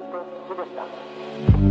Super